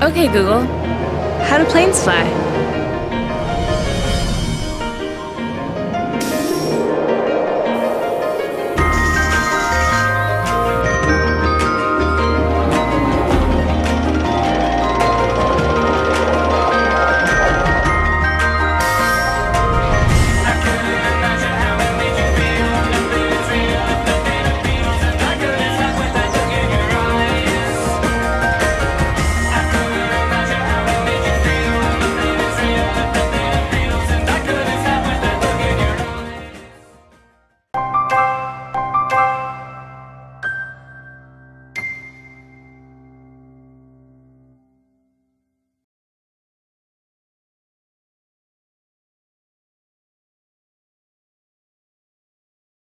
Okay, Google. How do planes fly?